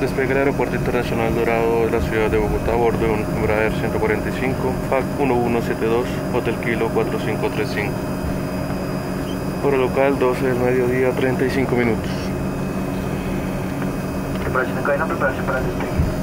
Despegue el Aeropuerto Internacional Dorado de la ciudad de Bogotá a bordo de un Embraer 145, FAC 1172, Hotel Kilo 4535. Hora local 12 del mediodía, 35 minutos. Preparación en cadena, preparación para el despegue.